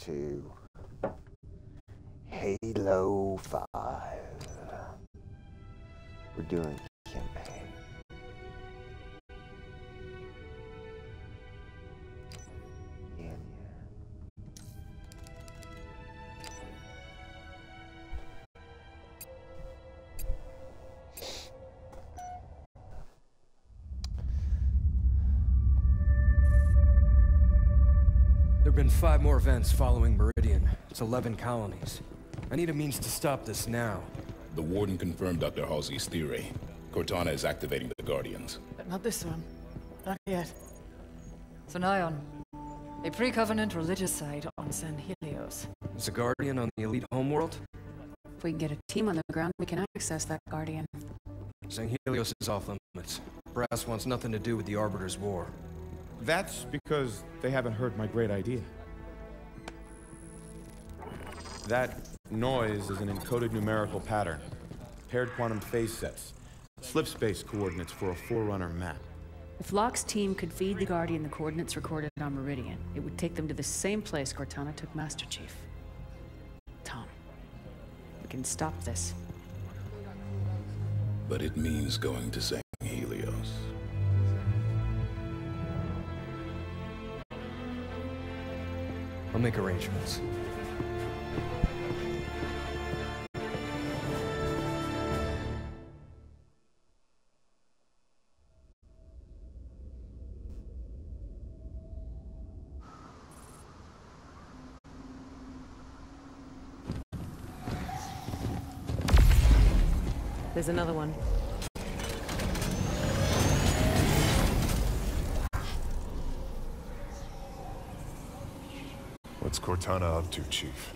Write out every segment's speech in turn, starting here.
to Halo 5. We're doing more events following Meridian. It's 11 colonies. I need a means to stop this now. The Warden confirmed Dr. Halsey's theory. Cortana is activating the Guardians. But not this one. Not yet. Sunaion, a pre-Covenant religious site on Sanghelios. Is a Guardian on the elite homeworld? If we can get a team on the ground, we can access that Guardian. Sanghelios is off limits. Brass wants nothing to do with the Arbiter's War. That's because they haven't heard my great idea. That noise is an encoded numerical pattern. Paired quantum phase sets. Slip space coordinates for a Forerunner map. If Locke's team could feed the Guardian the coordinates recorded on Meridian, it would take them to the same place Cortana took Master Chief. Tom, we can stop this. But it means going to St. Helios. I'll make arrangements. There's another one. What's Cortana up to, Chief?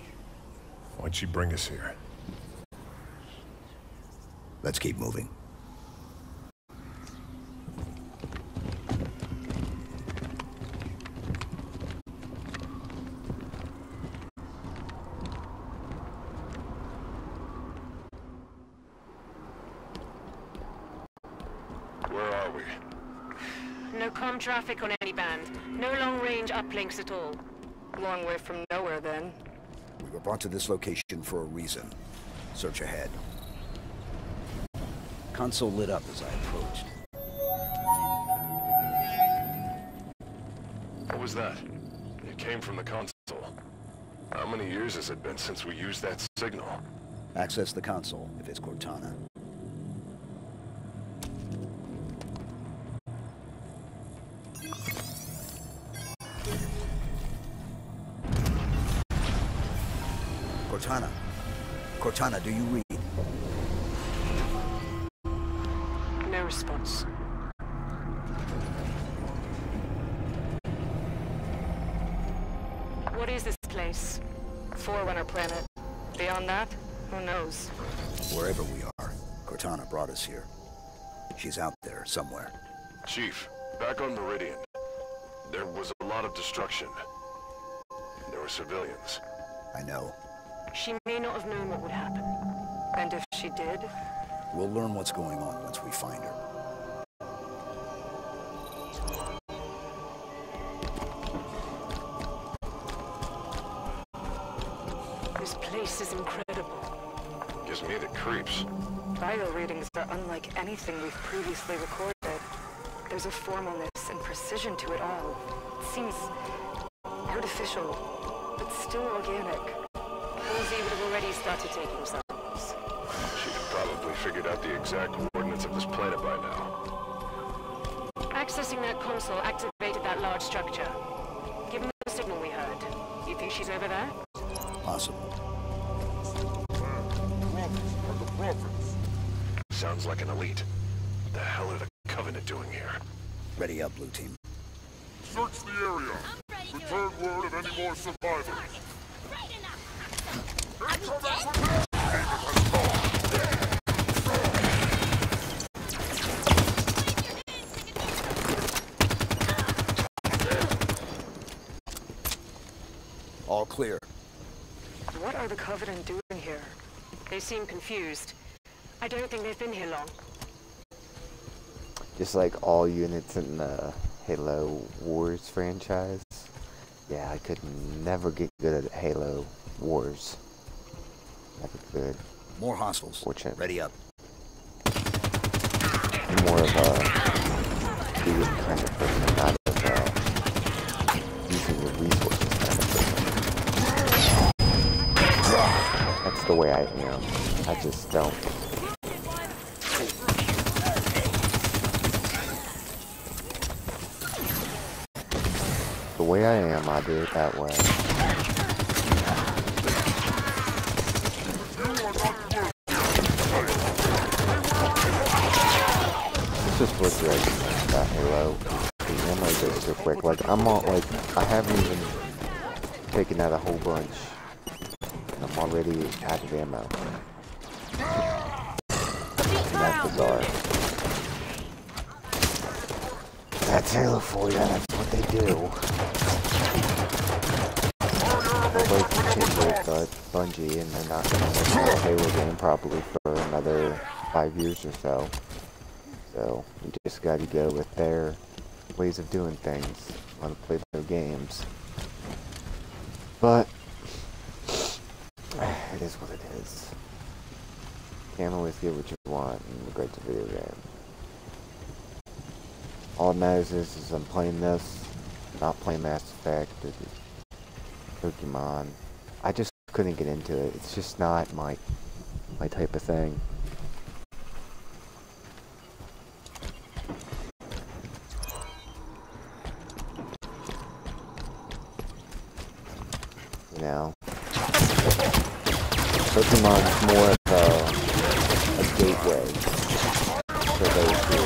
Why'd she bring us here? Let's keep moving. Where are we? No com traffic on any band. No long-range uplinks at all. Long way from nowhere, then. We were brought to this location for a reason. Search ahead. Console lit up as I approached. What was that? It came from the console. How many years has it been since we used that signal? Access the console if it's Cortana. Cortana. Cortana, do you read? No response. What is this place? Forerunner planet. Beyond that, who knows? Wherever we are, Cortana brought us here. She's out there somewhere. Chief, back on Meridian. There was a lot of destruction. There were civilians. I know. She may not have known what would happen. And if she did, We'll learn what's going on once we find her. This place is incredible. Gives me the creeps. bio readings are unlike anything we've previously recorded. There's a formalness and precision to it all. It seems artificial, but still organic. Halsey would have already started taking samples. She'd have probably figured out the exact coordinates of this planet by now. Accessing that console activated that large structure. Given the signal we heard, you think she's over there? Possible. Sounds like an elite. What the hell are the Covenant doing here? Ready up, blue team. Search the area. Return word of any more survivors. All clear. What are the Covenant doing here? They seem confused. I don't think they've been here long. Just like all units in the Halo Wars franchise, Yeah, I could never get good at Halo Wars. Could. More hostiles. Fortunate. Ready up. I'm more of uh, a doing kind of person, not of a uh, using your resources kind of person. That's the way I am. I just don't. The way I am, I do it that way. Just what's right about Halo. The ammo goes so quick. Like, I'm all, like, I haven't even taken out a whole bunch. I'm already out of ammo. That's bizarre. That's Halo for you, that's what they do. Can change it, but Bungie, and they're not gonna make a Halo game probably for another five years or so. So, you just gotta go with their ways of doing things, want to play their games. But, it is what it is. Can't always get what you want in a great video game. All that matters is, is I'm playing this, not playing Mass Effect Pokemon. I just couldn't get into it. It's just not my my type of thing. You know, Pokemon's more of a gateway for those who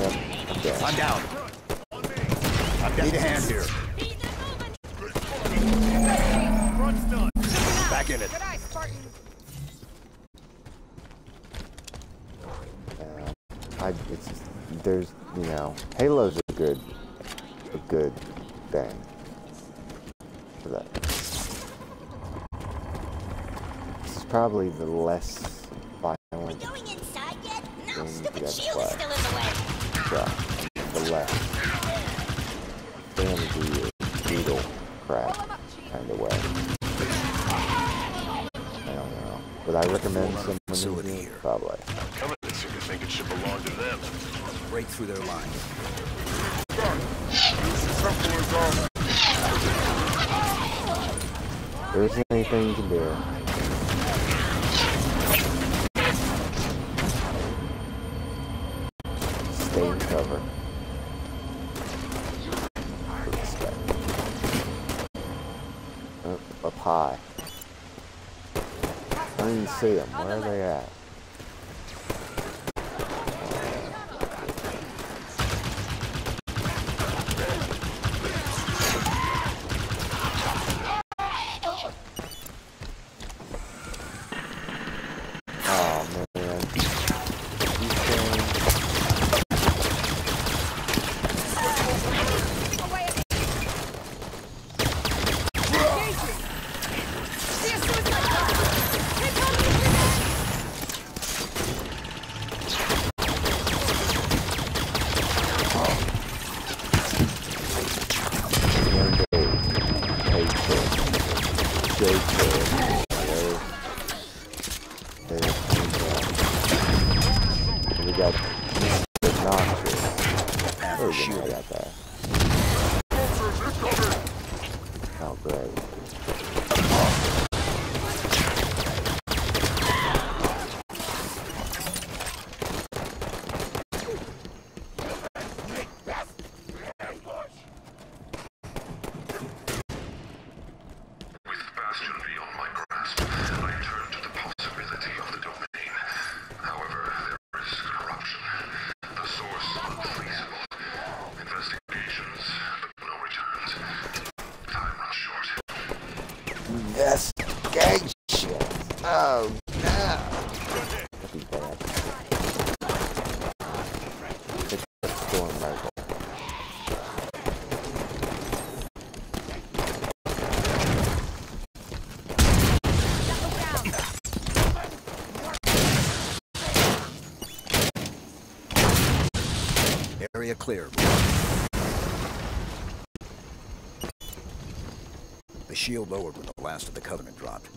Yep, I'm dead. I'm down. I'm down. Need a hand here. Back in it. Uh, I, it's just, there's, you know, Halo's a good, a good thing for that. This is probably the less violent Going inside yet? No, stupid shield ever is still in the way. Yeah, the less fantasy or feudal crap kind of way. I don't know. Would I recommend someone Facility using it? here. Probably. Covenant seem to think it should belong to them. Break through their lines. There isn't anything you can do. Respect. Oh, up, high. I even see them. Where are they at? Area clear. The shield lowered when the last of the Covenant dropped.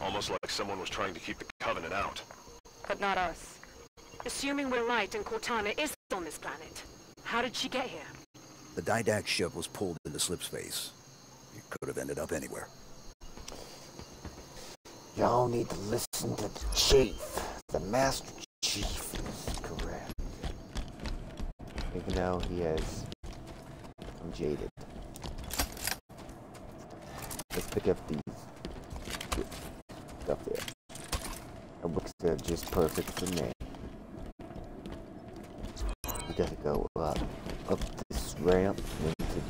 Almost like someone was trying to keep the Covenant out. But not us. Assuming we're right and Cortana is on this planet, how did she get here? The Didact ship was pulled into slipspace. It could have ended up anywhere. Y'all need to listen to the chief. The Master Chief is correct. Even though he has... I'm jaded. Let's pick up these stuff there. It works out just perfect for me. We gotta go up, up this ramp into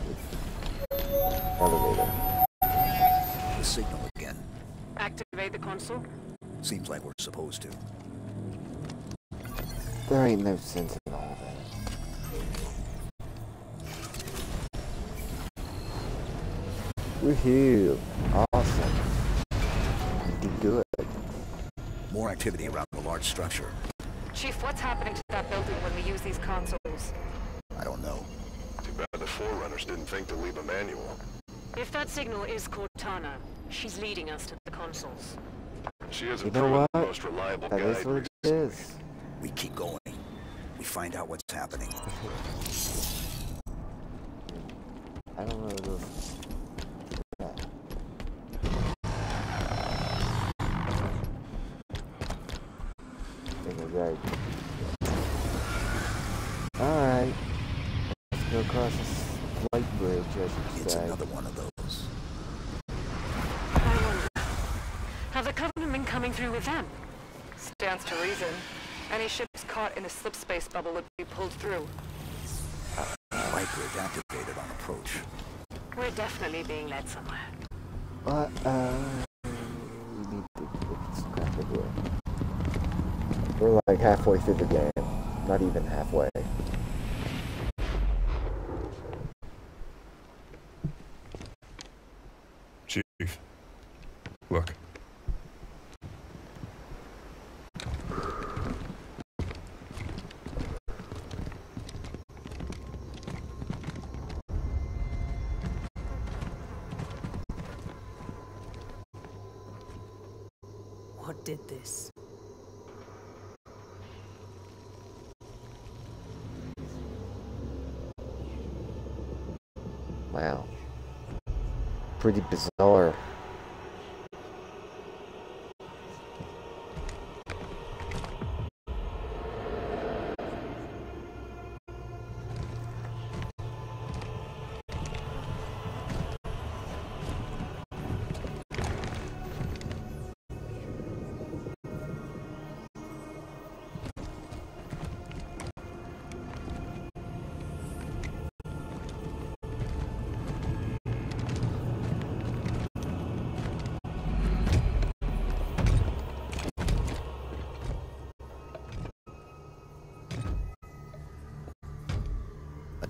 the elevator. The signal again. Activate the console? Seems like we're supposed to. There ain't no sense in all that. We're here. Awesome. We did good. More activity around the large structure. Chief, what's happening to that building when we use these consoles? I don't know. Too bad the Forerunners didn't think to leave a manual. If that signal is Cortana, she's leading us to the consoles. She hasn't You know proven the what? most reliable That guide is what it recently. is. We keep going. We find out what's happening. I don't know this. Yeah. Think of that. Alright. Let's go across this flight bridge, I should It's say. another one of those. I wonder, have the Covenant been coming through with them? Stands to reason. Any ships caught in a slip space bubble would be pulled through. Light bridge activated on approach. We're definitely being led somewhere. But, uh, we need to get this crap in here. We're like halfway through the game. Not even halfway. Chief. Look. What did this? Wow. Pretty bizarre.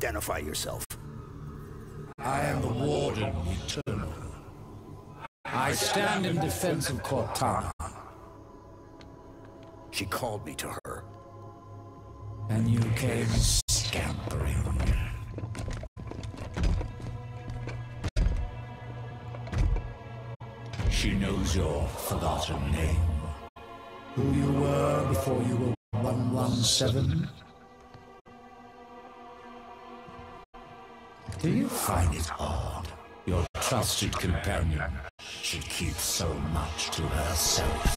Identify yourself. I am the Warden Eternal. I stand in defense of Cortana, She called me to her. and you came scampering. She knows your forgotten name. Who you were before you were 117? Do you find it odd? Your trusted companion should keep so much to herself.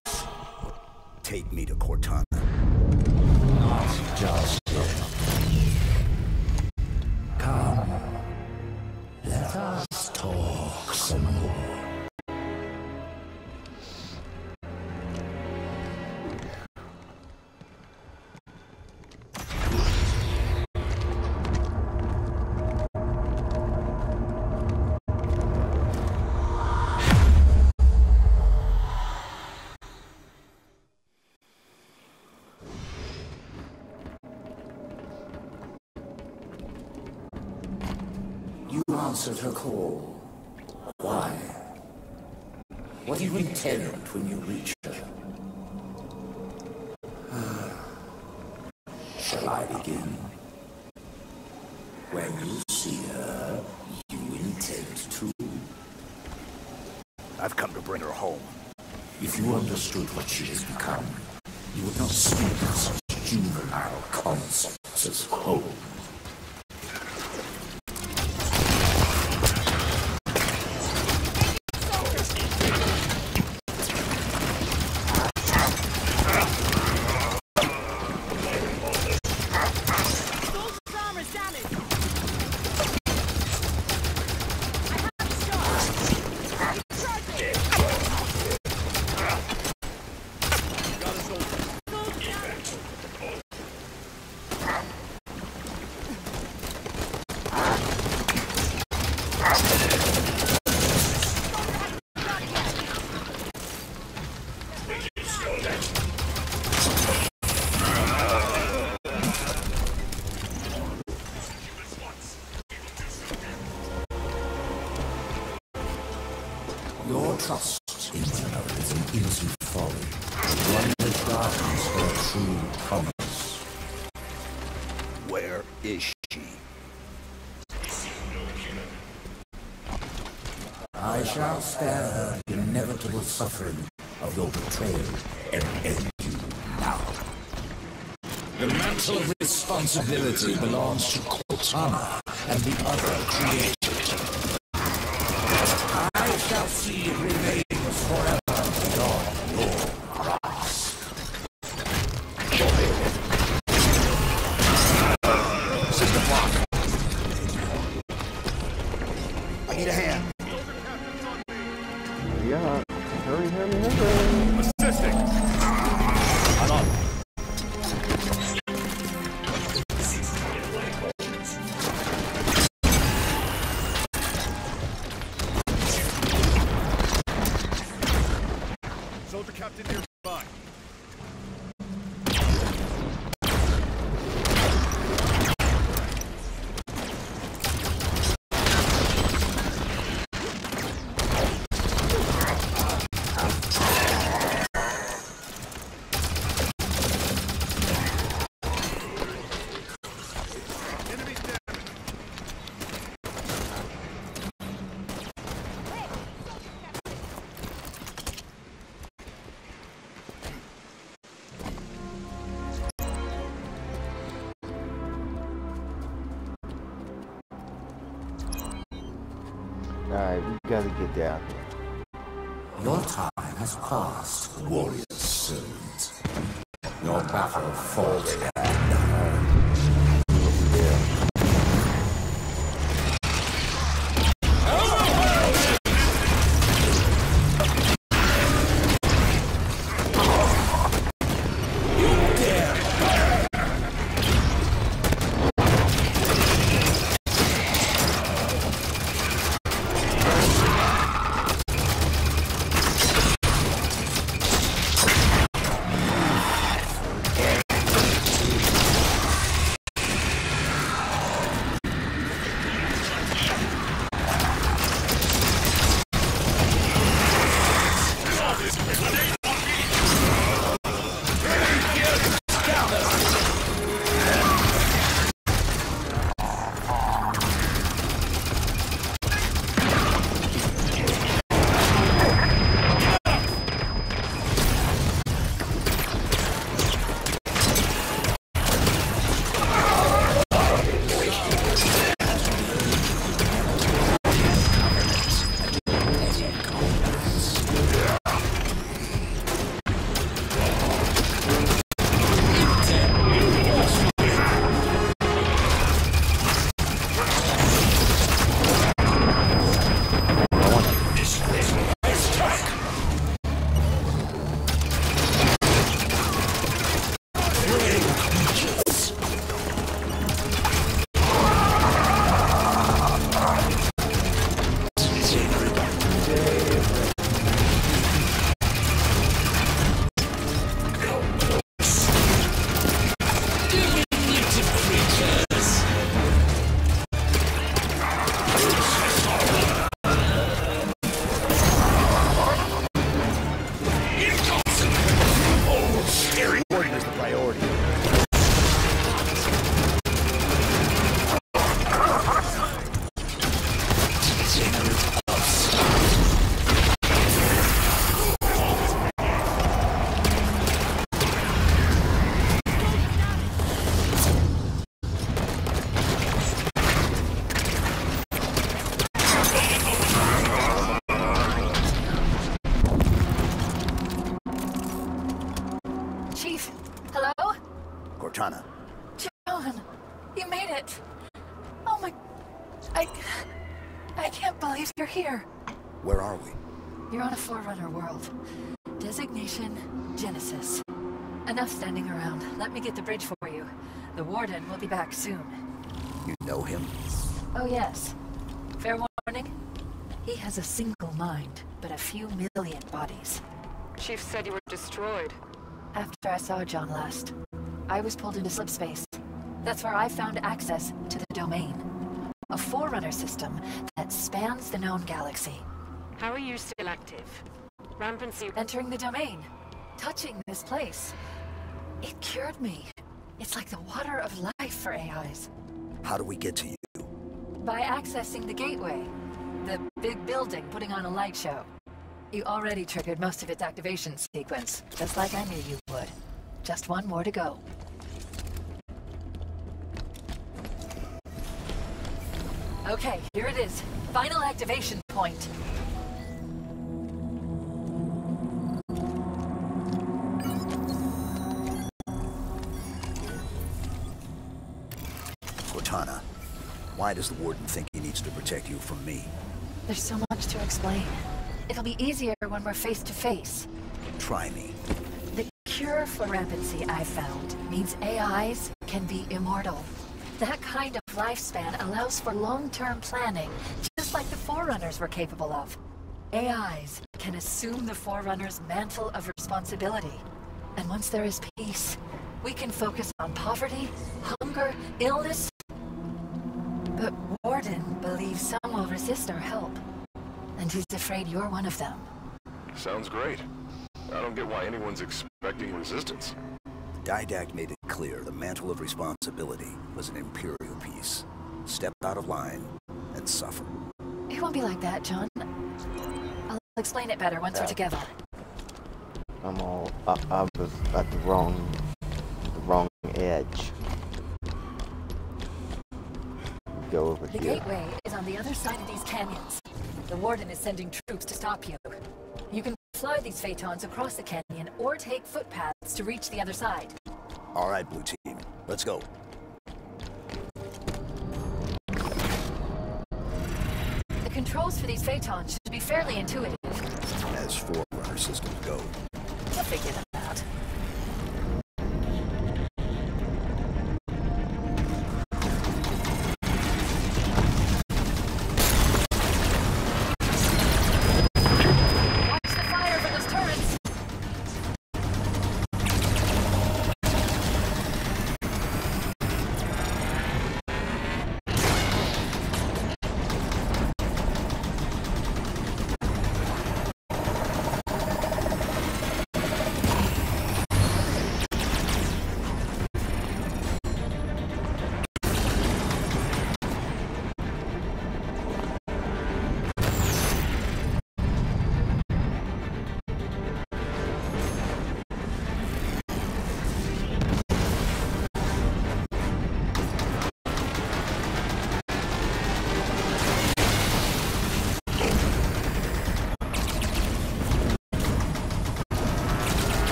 Take me to Cortana. Not just answered her call. Why? What do you intend when you reach her? Ah. Shall I begin? When you see her, you intend to. I've come to bring her home. If you understood what she has become, you would not speak of such juvenile concepts as home. Suffering of your betrayal and end you now. The mantle of responsibility belongs to Cortana and the other creators. I shall see it remains Your time has passed, Enough standing around. Let me get the bridge for you. The Warden will be back soon. You know him? Oh yes. Fair warning? He has a single mind, but a few million bodies. Chief said you were destroyed. After I saw John last, I was pulled into slipspace. That's where I found access to the Domain. A Forerunner system that spans the known galaxy. How are you still active? Rampancy... Entering the Domain. Touching this place. It cured me. It's like the water of life for AIs. How do we get to you? By accessing the gateway. The big building putting on a light show. You already triggered most of its activation sequence, just like I knew you would. Just one more to go. Okay, here it is. Final activation point. Why does the Warden think he needs to protect you from me? There's so much to explain. It'll be easier when we're face to face. Try me. The cure for rampancy I found means AIs can be immortal. That kind of lifespan allows for long-term planning, just like the Forerunners were capable of. AIs can assume the Forerunner's mantle of responsibility. And once there is peace, we can focus on poverty, hunger, illness. But Warden believes some will resist our help. And he's afraid you're one of them. Sounds great. I don't get why anyone's expecting resistance. Didact made it clear the mantle of responsibility was an Imperial piece. Step out of line and suffer. It won't be like that, John. I'll explain it better once we're together. I'm all. I, I was at the wrong, the wrong edge. Go over The here. gateway is on the other side of these canyons. The Warden is sending troops to stop you. You can fly these Phaetons across the canyon or take footpaths to reach the other side. All right, Blue Team. Let's go. The controls for these Phaetons should be fairly intuitive. As Forerunner systems go.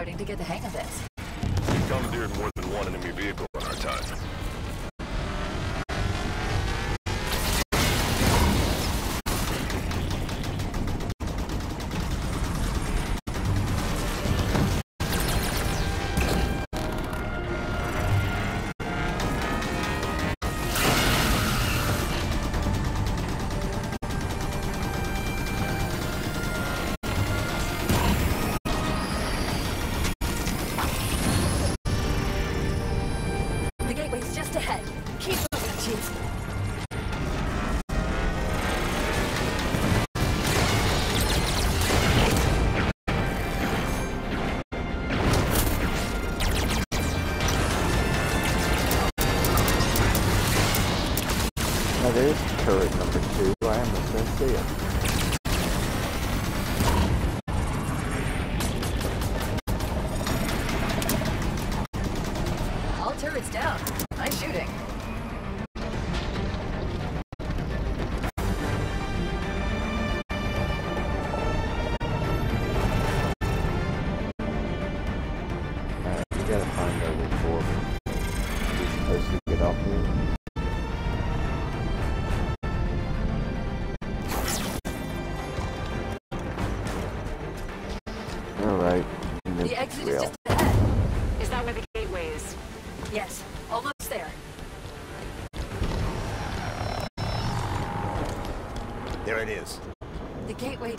Starting to get the hang of this. There's turret number two. I almost didn't see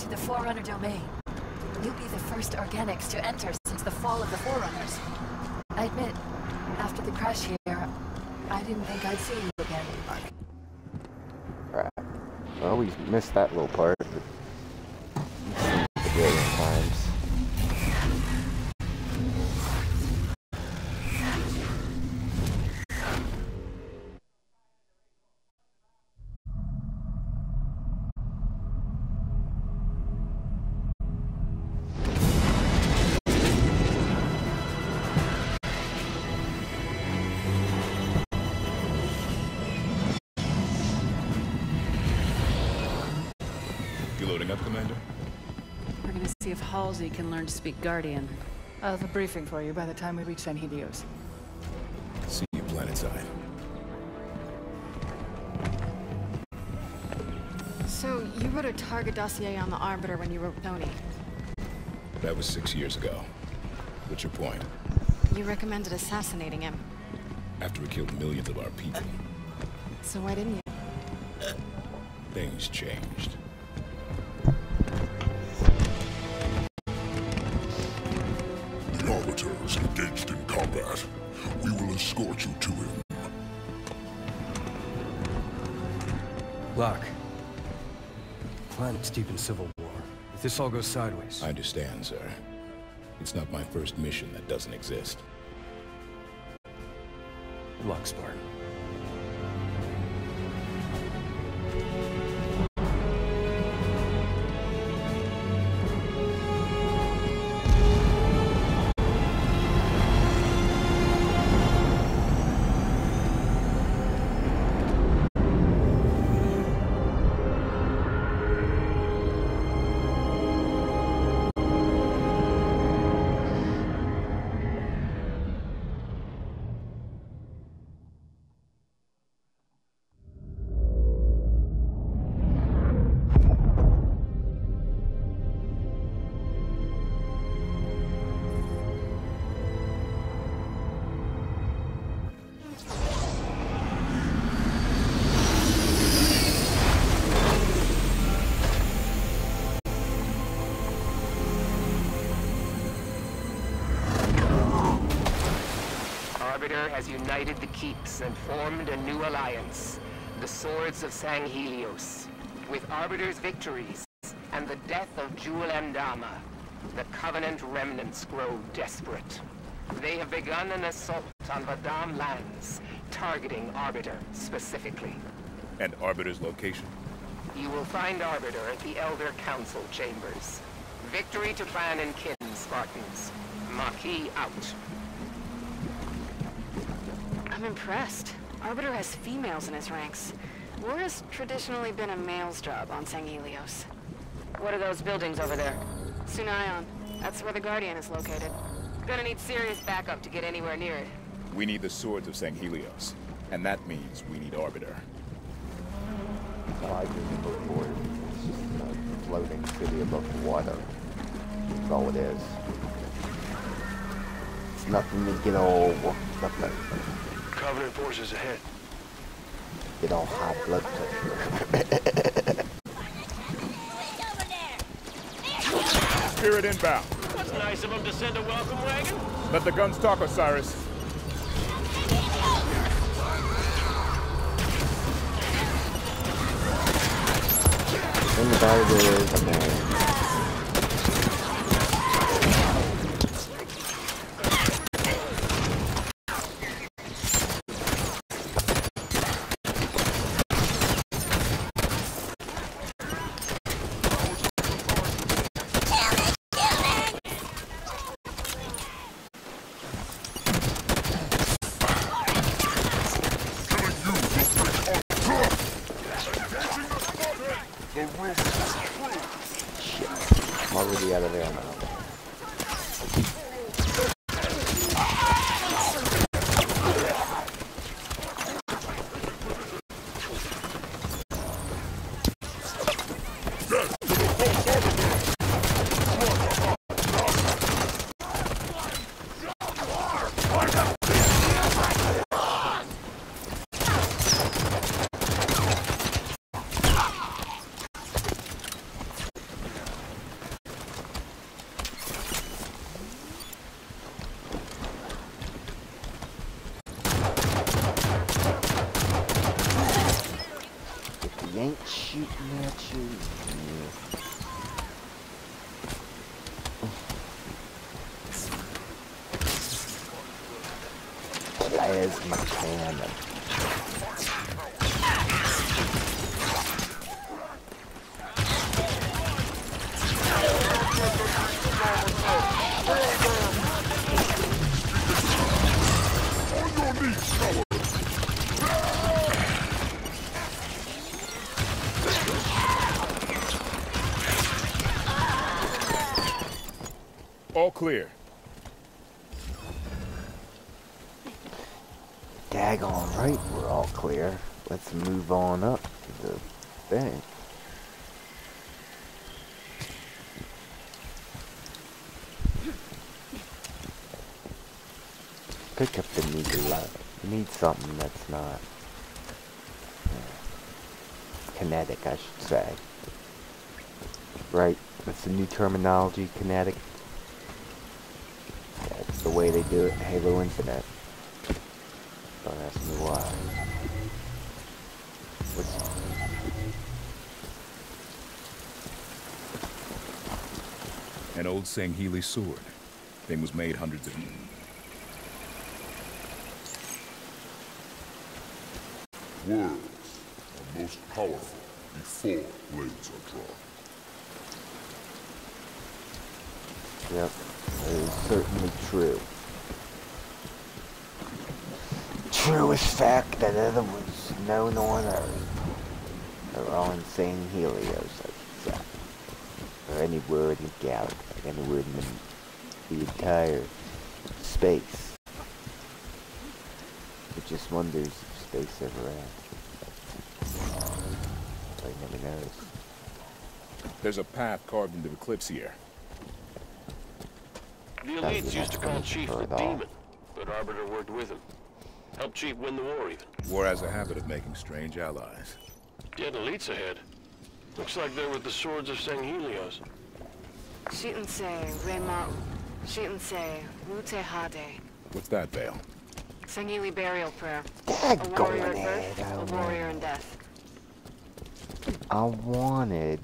to the Forerunner domain. You'll be the first organics to enter since the fall of the Forerunners. I admit, after the crash here, I didn't think I'd see you again. Crap. Well, we missed that little part, but see if Halsey can learn to speak Guardian. I'll have a briefing for you by the time we reach Sanghelios. See you planetside. So, you wrote a target dossier on the Arbiter when you wrote with Tony. That was six years ago. What's your point? You recommended assassinating him. After we killed millions of our people, So why didn't you? things changed. Engaged in. We will escort you to him. Locke. Planet's deep in civil war. If this all goes sideways... I understand, sir. It's not my first mission that doesn't exist. Good luck, Spartan. Arbiter has united the Keeps and formed a new alliance, the Swords of Sanghelios. With Arbiter's victories and the death of Jul 'Mdama, the Covenant remnants grow desperate. They have begun an assault on Vadam lands, targeting Arbiter specifically. And Arbiter's location? You will find Arbiter at the Elder Council chambers. Victory to Fran and Kin, Spartans. Maquis out. I'm impressed. Arbiter has females in his ranks. War has traditionally been a male's job on Sanghelios. What are those buildings over there? Sunaion. That's where the Guardian is located. Gonna need serious backup to get anywhere near it. We need the swords of Sanghelios. And that means we need Arbiter. All I can look for is just a floating city above the water. That's all it is. It's nothing to get all worked up about. Covenant forces ahead. Get all high blood pressure. Spirit inbound. That's nice of him to send a welcome wagon. Let the guns talk, Osiris. In the back there is a man. Plasma cannon. All clear. Daggone right, we're all clear. Let's move on up to the bank. Pick up the needle. Need something that's not kinetic, I should say. Right? That's the new terminology, kinetic. That's the way they do it in Halo Infinite. Don't ask me why. What's... An old Sangheili sword. Thing was made hundreds of... Words are most powerful before blades are drawn. Yep, that is certainly true. Truest fact that ever was known on Earth. Or on Sanghelios, I should say. Or anywhere in the galaxy, anywhere in the, the entire space. It just wonders if space ever ends. Nobody never knows. There's a path carved into the cliffs here. The elites used to call Chief the. Demon, but Arbiter worked with him. Helped Chief win the war even. War has a habit of making strange allies. Dead elites ahead. Looks like they're with the swords of Sanghelios. Shi'unsei, Rema... Shi'unsei, Wute Hade. What's that, Vale? Sangheili burial prayer. A warrior at birth, it, I a warrior in death. I wanted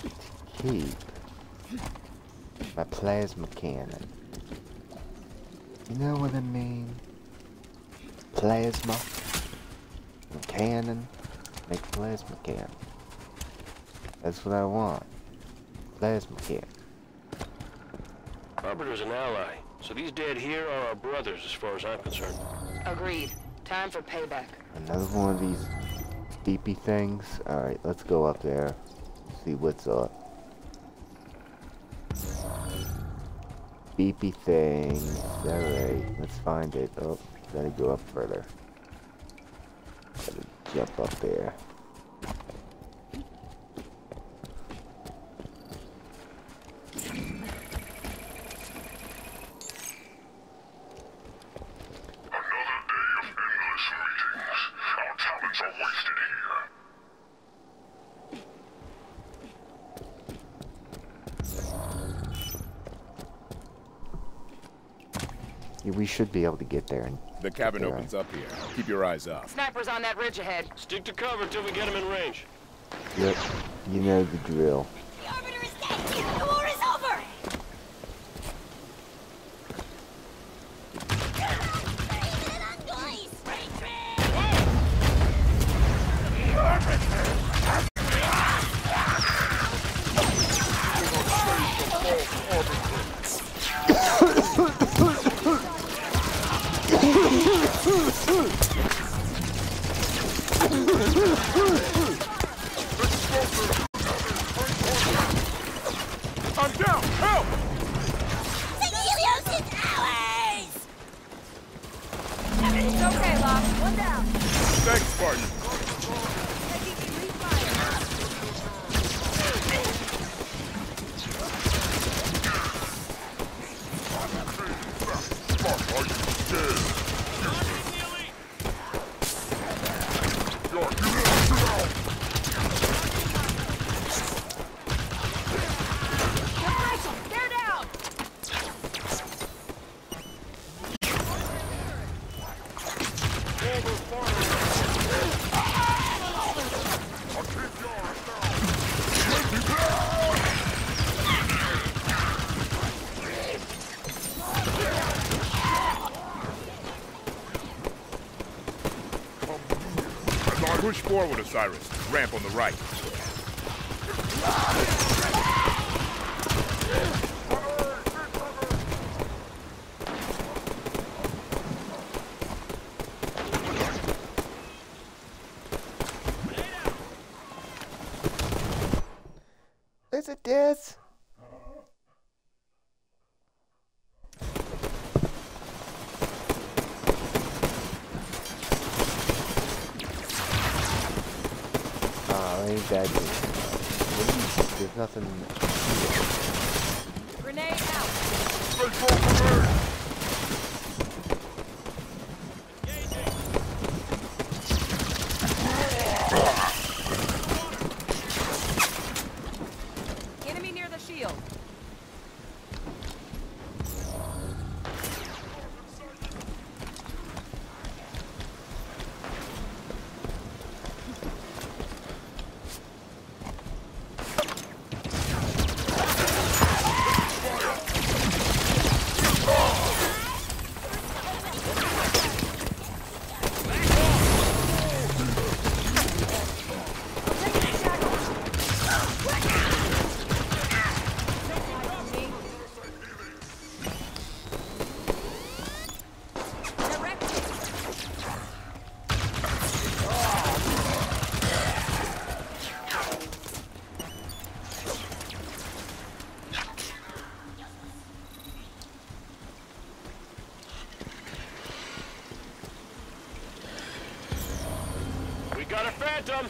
to keep my plasma cannon. You know what I mean? Plasma and cannon make plasma cannon. That's what I want. Plasma cannon. Arbiter's an ally, so these dead here are our brothers as far as I'm concerned. Agreed. Time for payback. Another one of these deepy things. Alright, let's go up there. See what's up. Beepy thing. Alright, let's find it. Oh, gotta go up further. Gotta jump up there. We should be able to get there. And The cabin there. opens up here. Keep your eyes up. Snipers on that ridge ahead. Stick to cover till we get him in range. Yep, you know the drill. Push forward, Osiris. Ramp on the right. Got!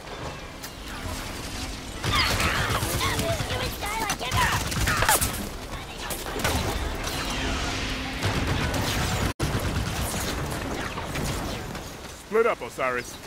Split up, Osiris.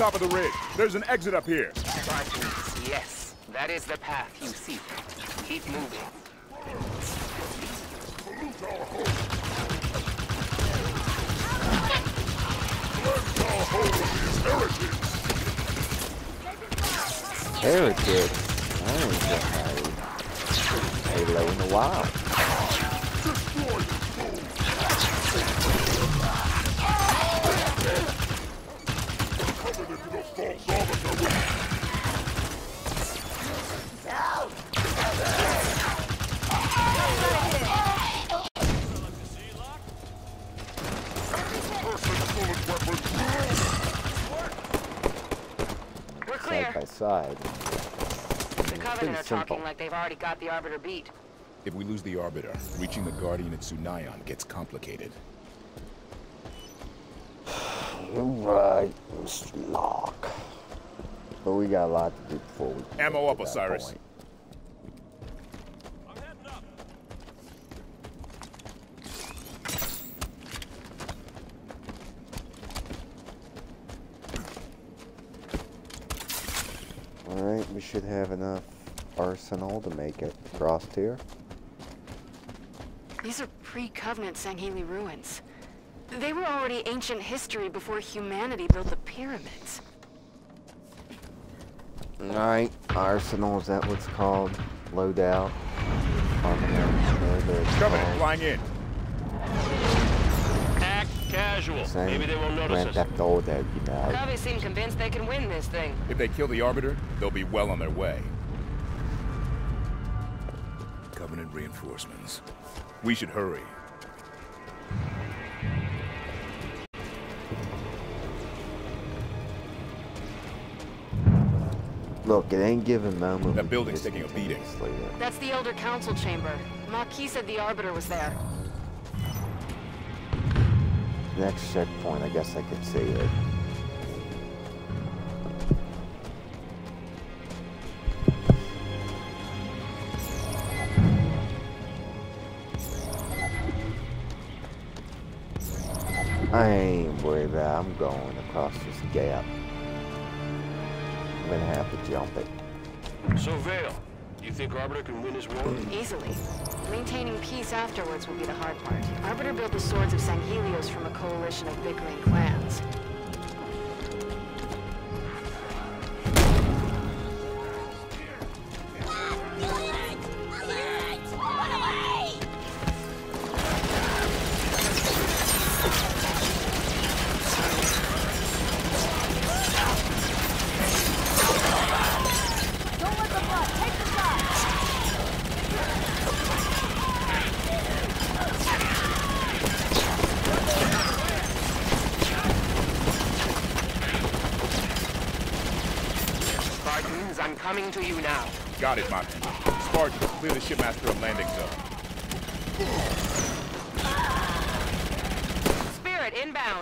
Top of the ridge. There's an exit up here. Spartans, yes. That is the path you seek. Keep moving. Heretic. I ain't been played Halo in a while. Side by side. The Covenant are simple. talking like they've already got the Arbiter beat. If we lose the Arbiter, reaching the Guardian at Sunaion gets complicated. Right, lock. But we got a lot to do before we Ammo up, Osiris. Point. Alright, we should have enough arsenal to make it across here. These are pre-Covenant Sangheili ruins. They were already ancient history before humanity built the pyramids. Alright, arsenal, is that what's called? Loadout. Armament, it's Coming, called. flying in. Act casual. Same Maybe they won't notice Grand us. Theft Auto, you know. Covey seem convinced they can win this thing. If they kill the Arbiter, they'll be well on their way. Covenant reinforcements. We should hurry. Look, it ain't giving moment. That building's taking a beating. That's the Elder Council chamber. Maquis said the Arbiter was there. Next checkpoint, I guess I could see it. I ain't worried about it. I'm going across this gap. Jump it. So, Vale, you think Arbiter can win his war? Easily. Maintaining peace afterwards will be the hard part. Arbiter built the swords of Sanghelios from a coalition of bickering clans.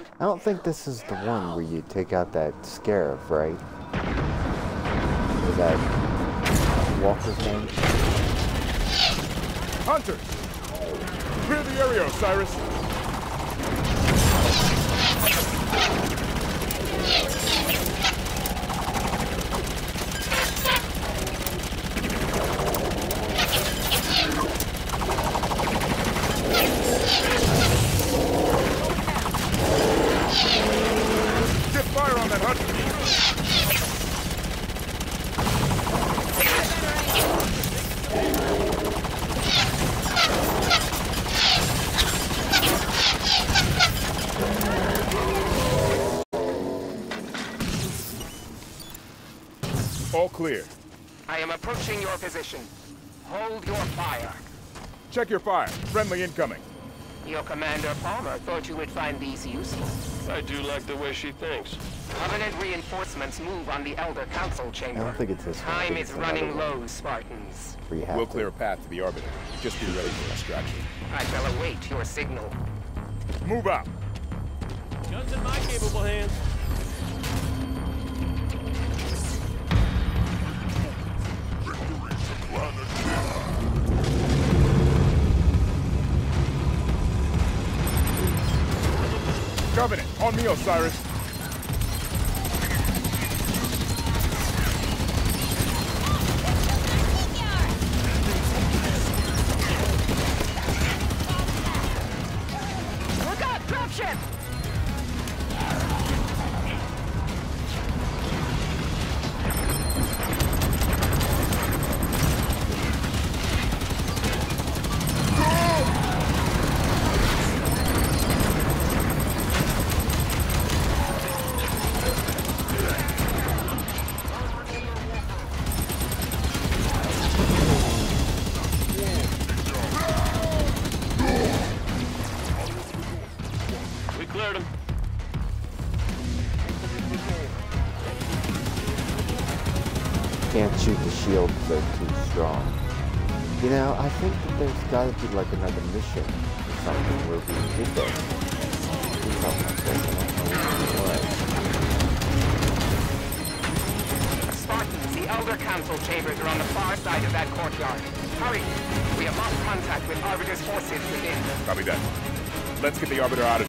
Spirit. I don't think this is the one where you take out that scarab, right? Or that walker thing? Hunters! Clear the area, Osiris. Check your fire. Friendly incoming. Your commander Palmer thought you would find these useful. I do like the way she thinks. Covenant reinforcements move on the Elder Council chamber. I don't think it's this Time is running low, Spartans. Where have We'll to- clear a path to the Arbiter. Just be ready for extraction. I shall await your signal. Move out. Guns in my capable hands. Covenant, on me, Osiris. Gotta be like another mission or something where we did this. Do something like this, I don't know what. Spartans, the Elder Council chambers are on the far side of that courtyard. Hurry! We have lost contact with Arbiter's forces within. Copy that. Let's get the Arbiter out of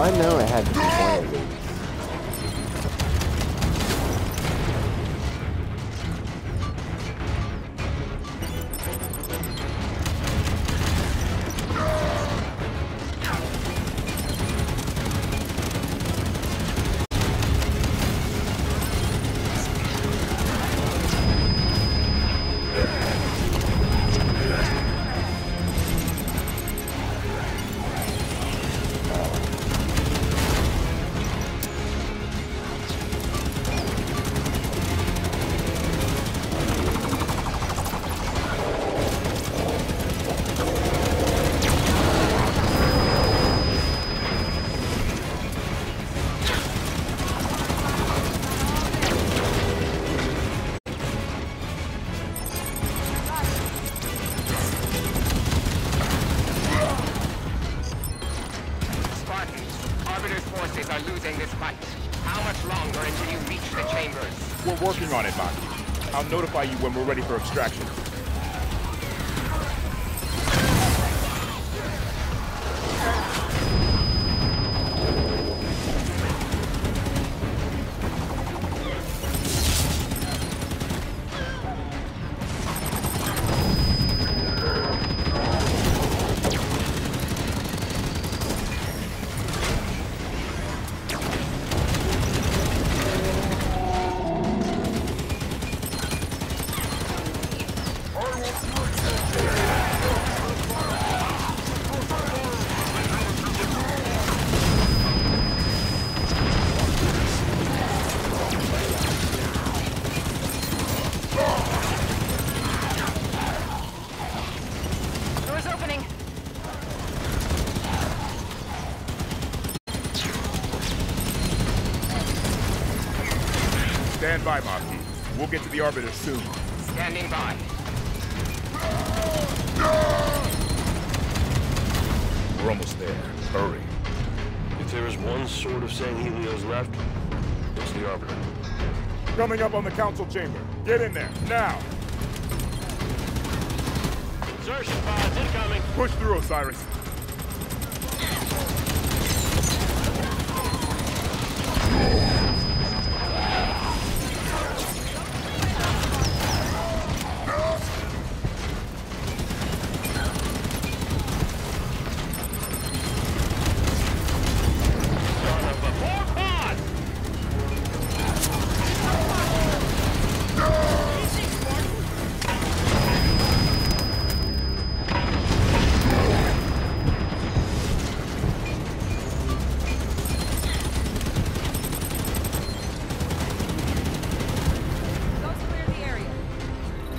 I know it had to be one by, Maki. We'll get to the Arbiter soon. Standing by. We're almost there. Hurry. If there is one sword of Sanghelios left, it's the Arbiter. Coming up on the council chamber. Get in there, now! Insertion pods incoming. Push through, Osiris.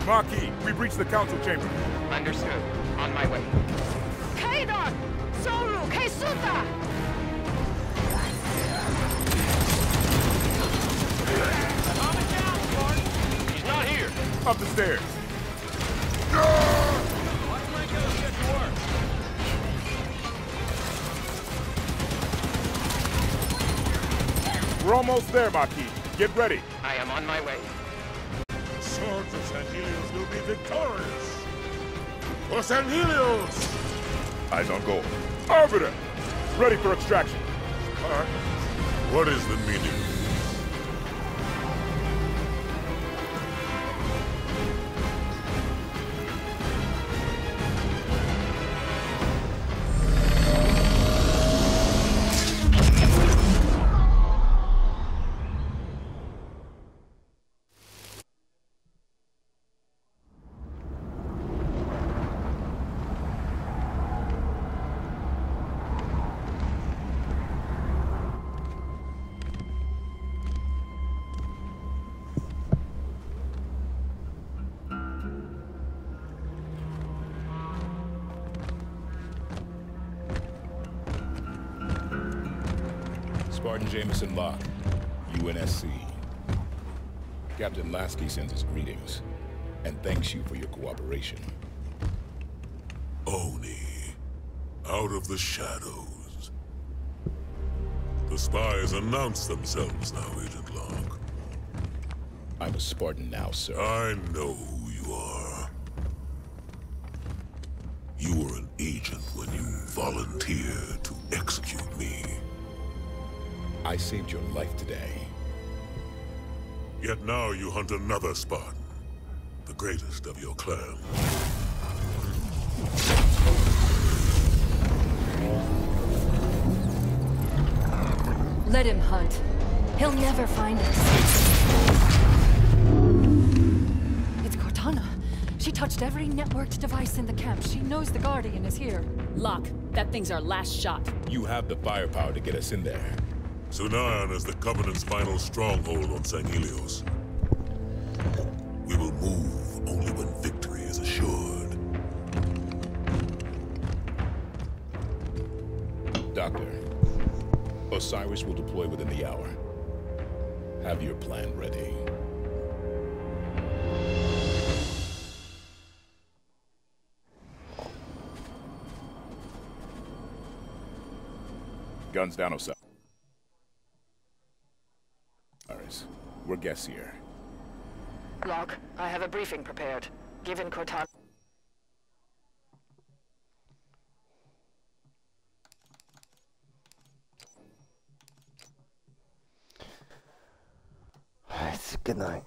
Maki, we've reached the council chamber. Understood. On my way. Kaidon! Soru! Keisuta! He's not here. Up the stairs. We're almost there, Maki. Get ready. I am on my way. Of Sanghelios will be victorious. For Sanghelios! Eyes on goal. Arbiter! Ready for extraction. What is the meaning? Jameson Locke, UNSC. Captain Lasky sends his greetings and thanks you for your cooperation. ONI, out of the shadows. The spies announce themselves now, Agent Locke. I'm a Spartan now, sir. I know who you are. You were an agent when you volunteered to execute me. I saved your life today. Yet now you hunt another Spartan. The greatest of your clan. Let him hunt. He'll never find us. It's Cortana. She touched every networked device in the camp. She knows the Guardian is here. Locke, that thing's our last shot. You have the firepower to get us in there. Sunaion is the Covenant's final stronghold on Sanghelios. We will move only when victory is assured. Doctor, Osiris will deploy within the hour. Have your plan ready. Guns down, Osiris. We're guests here. Locke, I have a briefing prepared. Given Cortana... Good night.